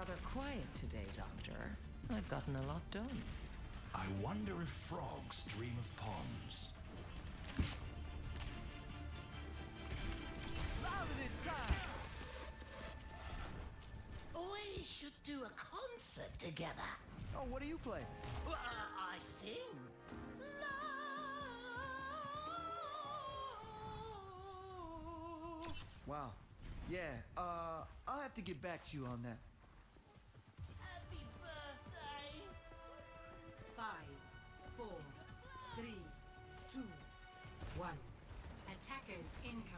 rather quiet today, Doctor. I've gotten a lot done. I wonder if frogs dream of ponds. Louder this time! We should do a concert together. Oh, what do you play? Well, I sing. Wow. Yeah, uh, I'll have to get back to you on that. One. Attackers incoming.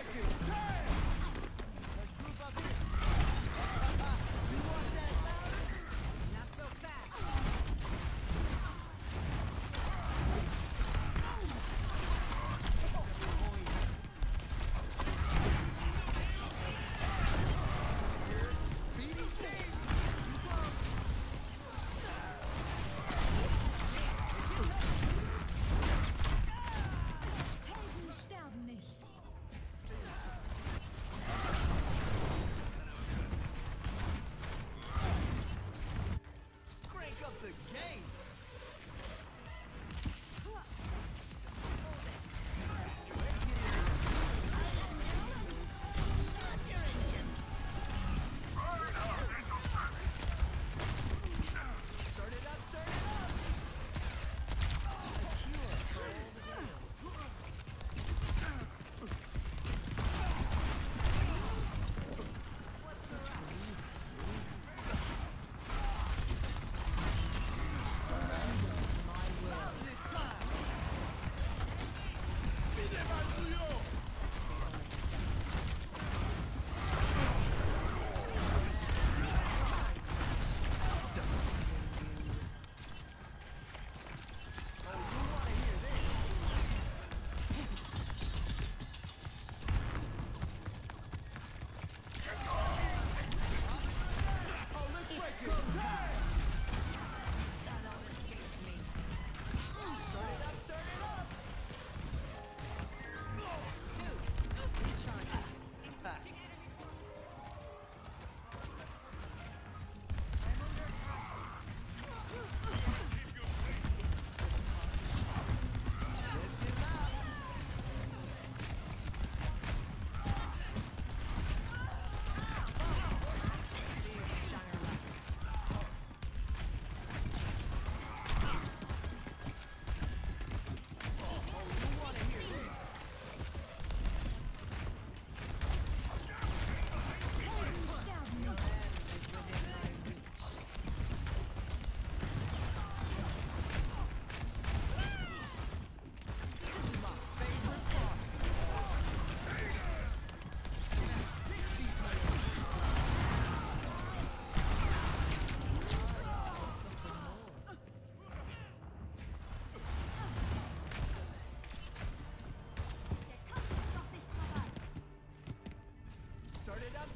like it.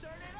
Turn it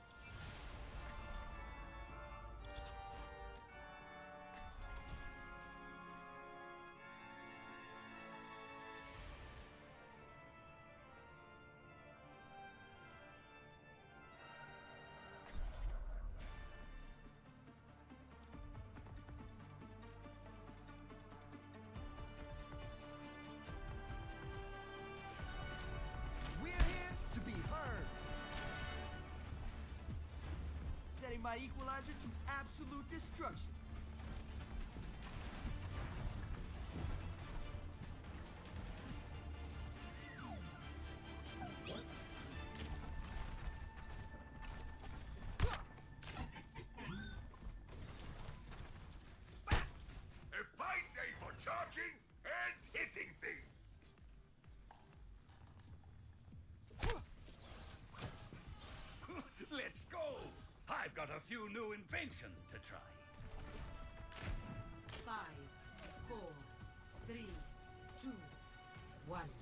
my equalizer to absolute destruction. a few new inventions to try. Five, four, three, two, one.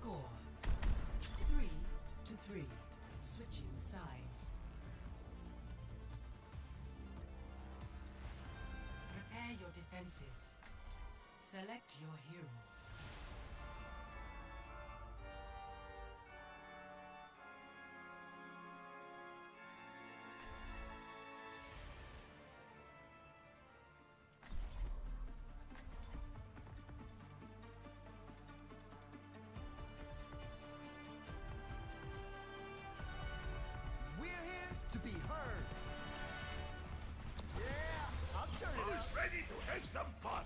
Score three to three. Switching sides. Prepare your defenses. Select your hero. To be heard. Yeah, I'll turn it. Who's ready to have some fun?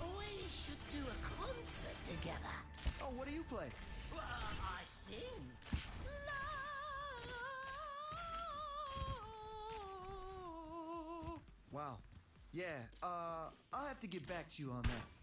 we should do a concert together. Oh, what do you play? Well, I sing. Wow. Yeah, uh, I'll have to get back to you on that.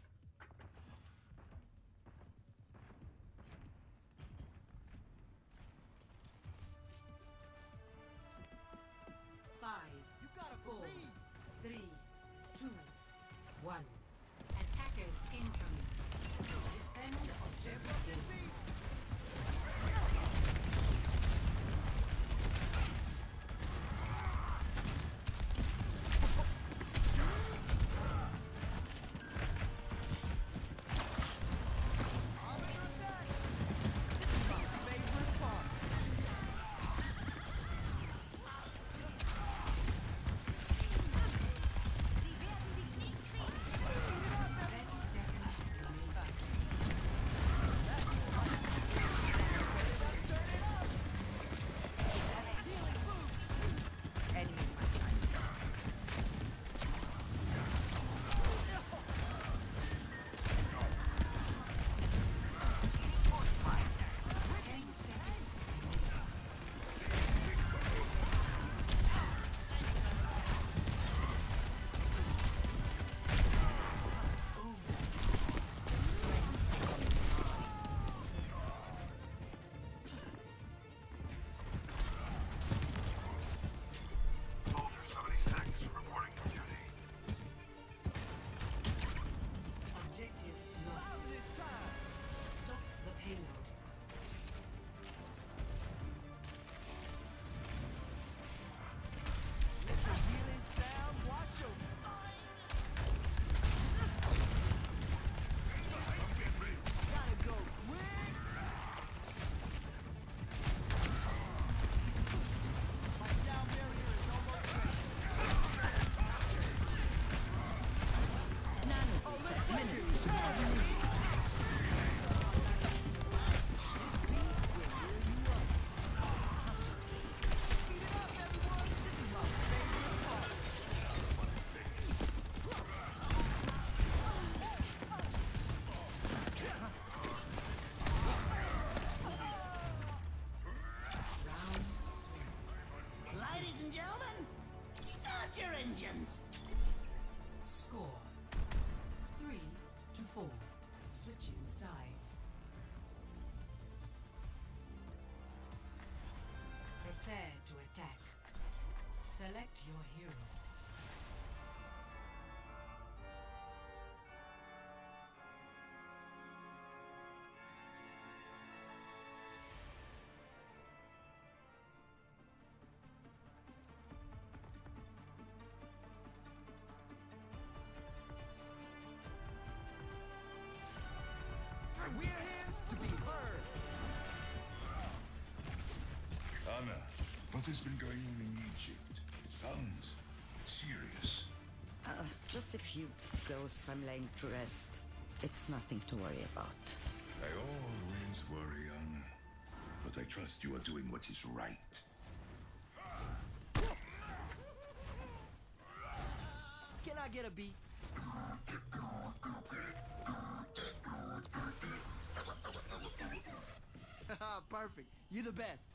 Select your hero. We're here to be heard. Ana, what has been going on in Egypt? It sounds serious. Uh, just a few ghosts I'm laying to rest. It's nothing to worry about. I always worry, Ana. But I trust you are doing what is right. Can I get a beat? Perfect. You're the best.